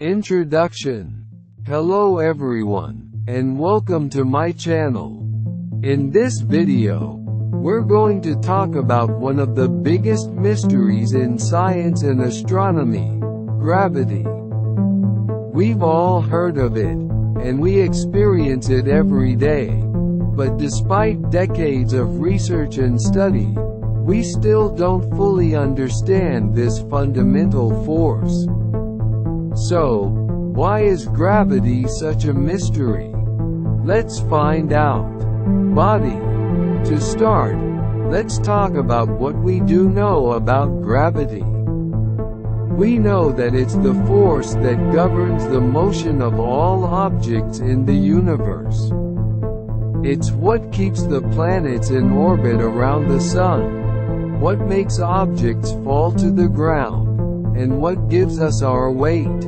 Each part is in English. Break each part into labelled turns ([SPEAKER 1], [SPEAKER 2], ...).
[SPEAKER 1] Introduction Hello everyone, and welcome to my channel. In this video, we're going to talk about one of the biggest mysteries in science and astronomy, gravity. We've all heard of it, and we experience it every day. But despite decades of research and study, we still don't fully understand this fundamental force. So, why is gravity such a mystery? Let's find out. Body. To start, let's talk about what we do know about gravity. We know that it's the force that governs the motion of all objects in the universe. It's what keeps the planets in orbit around the sun, what makes objects fall to the ground, and what gives us our weight.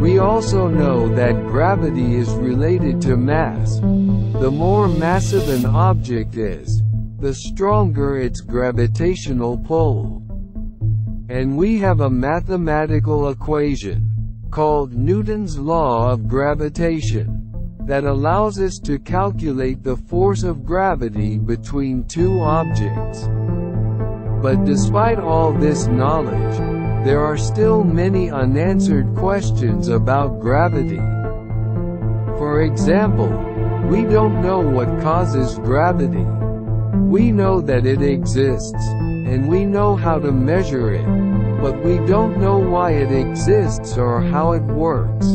[SPEAKER 1] We also know that gravity is related to mass. The more massive an object is, the stronger its gravitational pull. And we have a mathematical equation, called Newton's law of gravitation, that allows us to calculate the force of gravity between two objects. But despite all this knowledge, there are still many unanswered questions about gravity. For example, we don't know what causes gravity. We know that it exists, and we know how to measure it, but we don't know why it exists or how it works.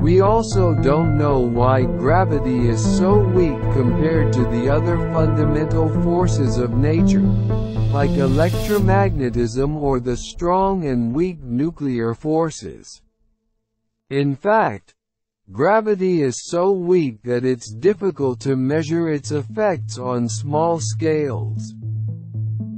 [SPEAKER 1] We also don't know why gravity is so weak compared to the other fundamental forces of nature, like electromagnetism or the strong and weak nuclear forces. In fact, gravity is so weak that it's difficult to measure its effects on small scales.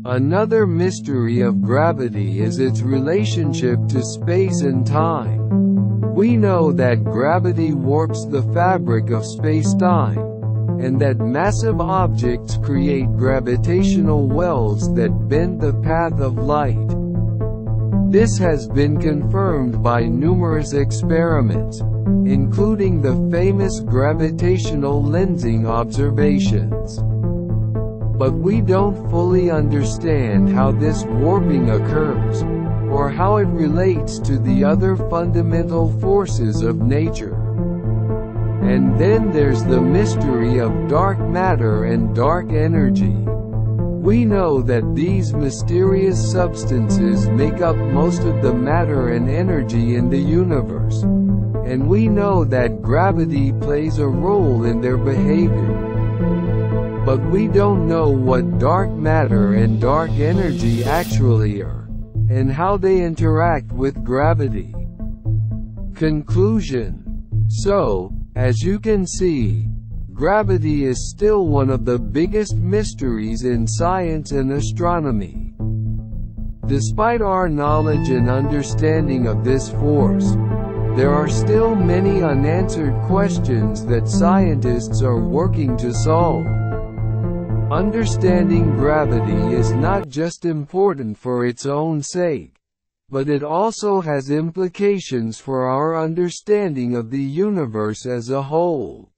[SPEAKER 1] Another mystery of gravity is its relationship to space and time. We know that gravity warps the fabric of space-time, and that massive objects create gravitational wells that bend the path of light. This has been confirmed by numerous experiments, including the famous gravitational lensing observations. But we don't fully understand how this warping occurs, or how it relates to the other fundamental forces of nature. And then there's the mystery of dark matter and dark energy. We know that these mysterious substances make up most of the matter and energy in the universe. And we know that gravity plays a role in their behavior. But we don't know what dark matter and dark energy actually are and how they interact with gravity. Conclusion So, as you can see, gravity is still one of the biggest mysteries in science and astronomy. Despite our knowledge and understanding of this force, there are still many unanswered questions that scientists are working to solve. Understanding gravity is not just important for its own sake, but it also has implications for our understanding of the universe as a whole.